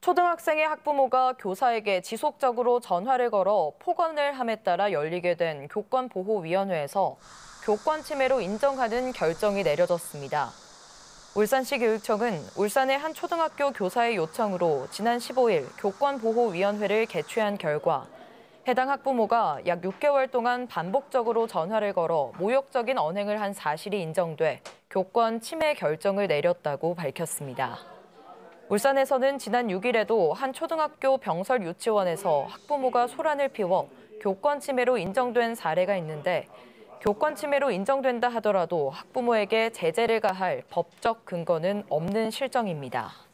초등학생의 학부모가 교사에게 지속적으로 전화를 걸어 폭언을 함에 따라 열리게 된 교권보호위원회에서 교권 침해로 인정하는 결정이 내려졌습니다. 울산시 교육청은 울산의 한 초등학교 교사의 요청으로 지난 15일 교권보호위원회를 개최한 결과 해당 학부모가 약 6개월 동안 반복적으로 전화를 걸어 모욕적인 언행을 한 사실이 인정돼 교권 침해 결정을 내렸다고 밝혔습니다. 울산에서는 지난 6일에도 한 초등학교 병설 유치원에서 학부모가 소란을 피워 교권 침해로 인정된 사례가 있는데 교권 침해로 인정된다 하더라도 학부모에게 제재를 가할 법적 근거는 없는 실정입니다.